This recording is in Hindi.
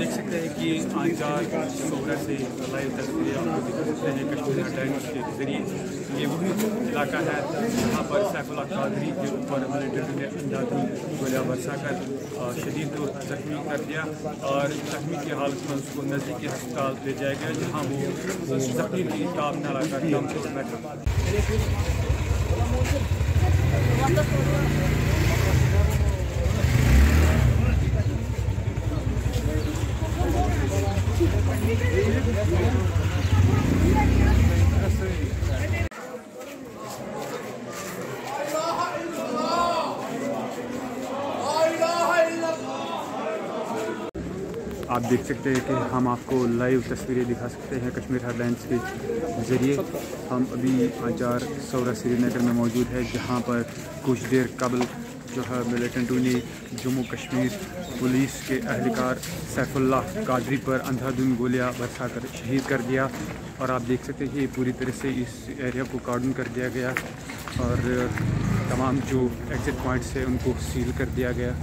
लगातार सोहरा से लाइव तस्वीरें आपको दिखा सकते हैं कश्मीर हेडलाइंस के ज़रिए ये वही इलाका है। जहाँ पर सैफुल्ला कादरी के ऊपर मिलिटेंट ने अंधाधुन गोलियाँ बरसा कर शदीद जख्मी कर दिया और जख्मी की हालत में उसको नज़दीकी अस्पताल ले जाया गया, जहाँ वो जख्मी की टाप न लगाकर दम तोड़ना था आप देख सकते हैं कि हम आपको लाइव तस्वीरें दिखा सकते हैं कश्मीर हेडलाइंस के ज़रिए। हम अभी आचार सौरा श्रीनगर में मौजूद है, जहाँ पर कुछ देर कबल जो है मिलिटेंट ने जम्मू कश्मीर पुलिस के अहलकार सैफुल्ला कादरी पर अंधाधुन गोलियाँ बरसा कर शहीद कर दिया। और आप देख सकते हैं कि पूरी तरह से इस एरिया को कार्डन कर दिया गया। और तमाम जो एग्ज़िट पॉइंट्स है उनको सील कर दिया गया।